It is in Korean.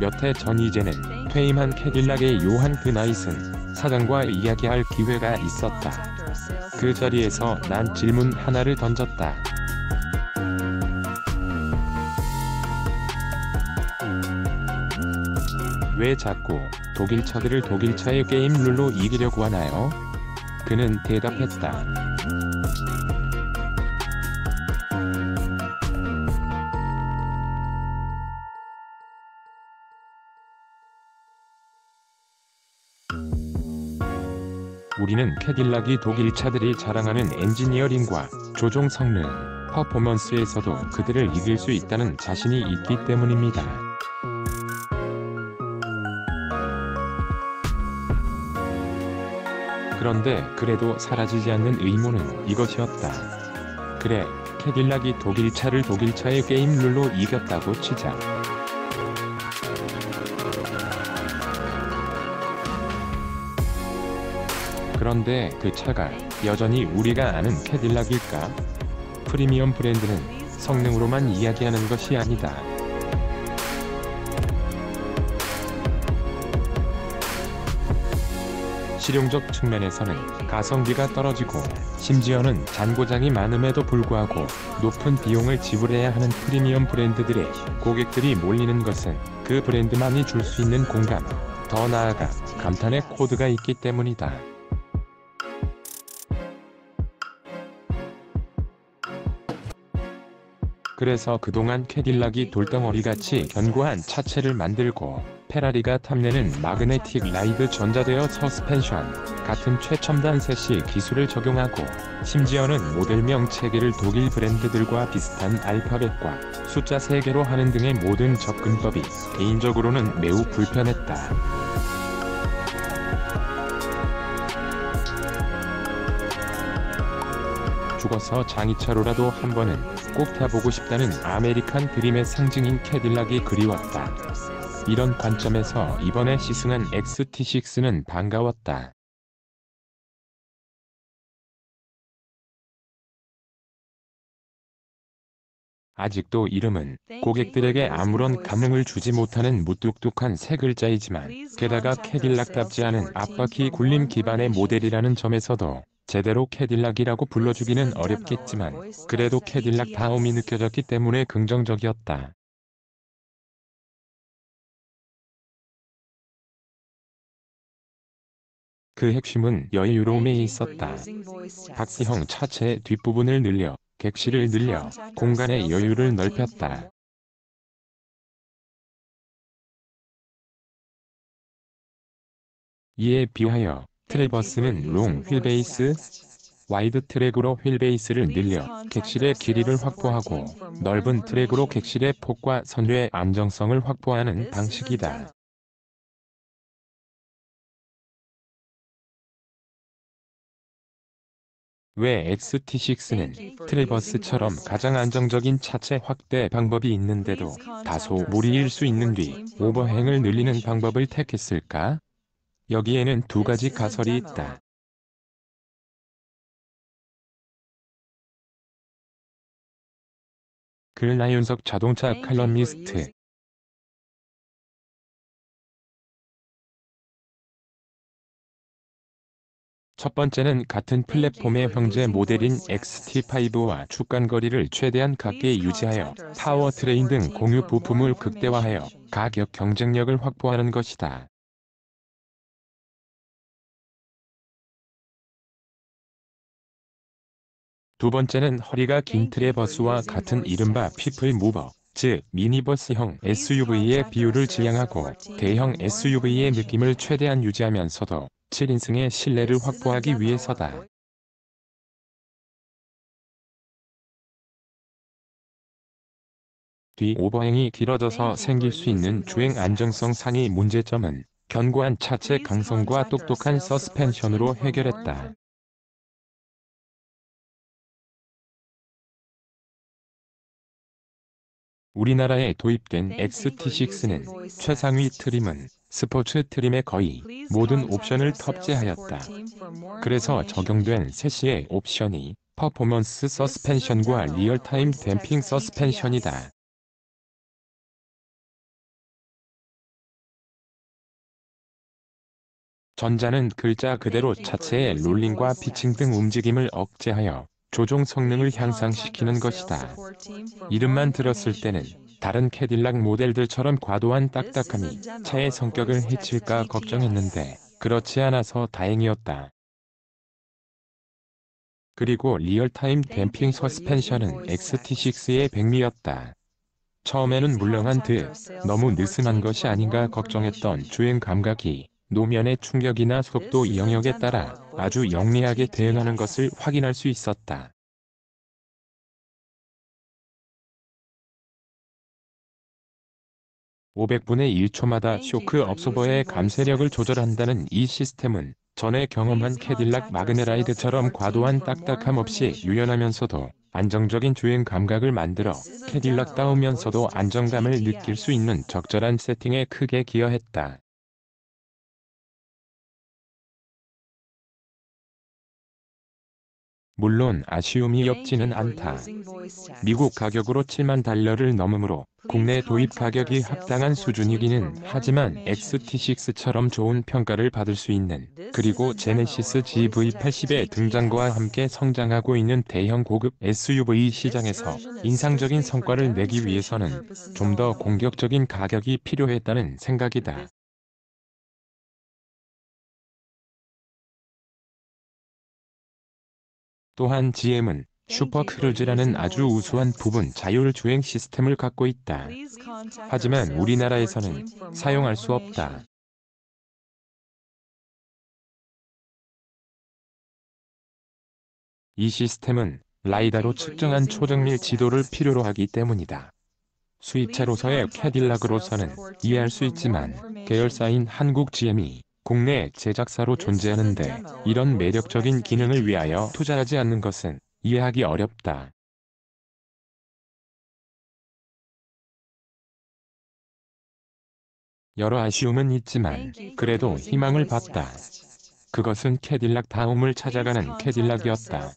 몇 해 전 이제는 퇴임한 캐딜락의 요한 그나이슨 사장과 이야기할 기회가 있었다. 그 자리에서 난 질문 하나를 던졌다. 왜 자꾸 독일차들을 독일차의 게임 룰로 이기려고 하나요? 그는 대답했다. 우리는 캐딜락이 독일 차들이 자랑하는 엔지니어링과 조종 성능, 퍼포먼스에서도 그들을 이길 수 있다는 자신이 있기 때문입니다. 그런데 그래도 사라지지 않는 의문은 이것이었다. 그래, 캐딜락이 독일차를 독일차의 게임 룰로 이겼다고 치자. 그런데 그 차가 여전히 우리가 아는 캐딜락일까? 프리미엄 브랜드는 성능으로만 이야기하는 것이 아니다. 실용적 측면에서는 가성비가 떨어지고 심지어는 잔고장이 많음에도 불구하고 높은 비용을 지불해야 하는 프리미엄 브랜드들의 고객들이 몰리는 것은 그 브랜드만이 줄 수 있는 공감, 더 나아가 감탄의 코드가 있기 때문이다. 그래서 그동안 캐딜락이 돌덩어리같이 견고한 차체를 만들고 페라리가 탐내는 Magnetic Ride 전자제어 서스펜션 같은 최첨단 섀시 기술을 적용하고 심지어는 모델명 체계를 독일 브랜드들과 비슷한 알파벳과 숫자 3개로 하는 등의 모든 접근법이 개인적으로는 매우 불편했다. 죽어서 장의차로라도 한 번은 꼭 타보고 싶다는 아메리칸 드림의 상징인 캐딜락이 그리웠다. 이런 관점에서 이번에 시승한 XT6는 반가웠다. 아직도 이름은 고객들에게 아무런 감흥을 주지 못하는 무뚝뚝한 세 글자이지만 게다가 캐딜락답지 않은 앞바퀴 굴림 기반의 모델이라는 점에서도 제대로 캐딜락이라고 불러주기는 어렵겠지만 그래도 캐딜락 다움이 느껴졌기 때문에 긍정적이었다. 그 핵심은 여유로움에 있었다. 박스형 차체의 뒷부분을 늘려 객실을 늘려 공간의 여유를 넓혔다. 이에 비하여 트레버스는 long wheelbase, wide track으로 휠베이스를 늘려 객실의 길이를 확보하고 넓은 트랙으로 객실의 폭과 선회의 안정성을 확보하는 방식이다. 왜 XT6는 트레버스처럼 가장 안정적인 차체 확대 방법이 있는데도 다소 무리일 수 있는 뒤 오버행을 늘리는 방법을 택했을까? 여기에는 두 가지 가설이 있다. 글 나윤석 자동차 칼럼니스트 첫 번째는 같은 플랫폼의 형제 모델인 XT5와 축간거리를 최대한 같게 유지하여 powertrain 등 공유 부품을 극대화하여 가격 경쟁력을 확보하는 것이다. 두 번째는 허리가 긴 트레버스와 같은 이른바 people mover, 즉 미니버스형 SUV의 비율을 지향하고 대형 SUV의 느낌을 최대한 유지하면서도 7인승의 실내를 확보하기 위해서다. 뒤 overhang이 길어져서 생길 수 있는 주행 안정성 상의 문제점은 견고한 차체 강성과 똑똑한 서스펜션으로 해결했다. 우리나라에 도입된 XT6는 최상위 trim은 스포츠 trim의 거의 모든 옵션을 탑재하였다. 그래서 적용된 섀시 옵션이 performance suspension과 real-time damping suspension이다. 전자는 글자 그대로 차체의 롤링과 피칭 등 움직임을 억제하여 조종 성능을 향상시키는 것이다. 이름만 들었을 때는 다른 캐딜락 모델들처럼 과도한 딱딱함이 차의 성격을 해칠까 걱정했는데 그렇지 않아서 다행이었다. 그리고 real-time damping suspension은 XT6의 백미였다. 처음에는 물렁한 듯 너무 느슨한 것이 아닌가 걱정했던 주행 감각이 노면의 충격이나 속도 영역에 따라 아주 영리하게 대응하는 것을 확인할 수 있었다. (500분의 1초마다) 쇼크 업소버의 감쇄력을 조절한다는 이 시스템은 전에 경험한 캐딜락 마그네라이드처럼 과도한 딱딱함 없이 유연하면서도 안정적인 주행 감각을 만들어 캐딜락다우면서도 안정감을 느낄 수 있는 적절한 세팅에 크게 기여했다. 물론 아쉬움이 없지는 않다. 미국 가격으로 7만 달러를 넘으므로 국내 도입 가격이 합당한 수준이기는 하지만 XT6처럼 좋은 평가를 받을 수 있는 그리고 제네시스 GV80의 등장과 함께 성장하고 있는 대형 고급 SUV 시장에서 인상적인 성과를 내기 위해서는 좀 더 공격적인 가격이 필요했다는 생각이다. 또한 GM은 슈퍼크루즈라는 아주 우수한 부분 자율 주행 시스템을 갖고 있다. 하지만 우리나라에서는 사용할 수 없다. 이 시스템은 라이다로 측정한 초정밀 지도를 필요로 하기 때문이다. 수입차로서의 캐딜락으로서는 이해할 수 있지만 계열사인 한국 GM이 국내 제작사로 존재하는데 이런 매력적인 기능을 위하여 투자하지 않는 것은 이해하기 어렵다. 여러 아쉬움은 있지만 그래도 희망을 봤다. 그것은 캐딜락 다음을 찾아가는 캐딜락이었다.